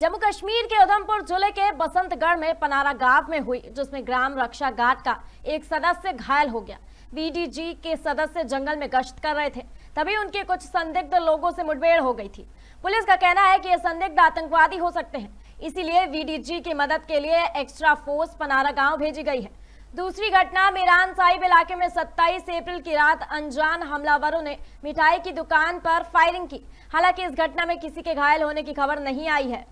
जम्मू कश्मीर के उधमपुर ज़िले के बसंतगढ़ में पनारा गाँव में हुई, जिसमें ग्राम रक्षा गार्ड का एक सदस्य घायल हो गया। बीडीजी के सदस्य जंगल में गश्त कर रहे थे, तभी उनके कुछ संदिग्ध लोगों से मुठभेड़ हो गई थी। पुलिस का कहना है कि ये संदिग्ध आतंकवादी हो सकते हैं, इसीलिए वीडीजी की मदद के लिए एक्स्ट्रा फोर्स पनारा गाँव भेजी गई है। दूसरी घटना मीरान साहिब इलाके में 27 अप्रैल की रात अनजान हमलावरों ने मिठाई की दुकान पर फायरिंग की। हालाँकि इस घटना में किसी के घायल होने की खबर नहीं आई है।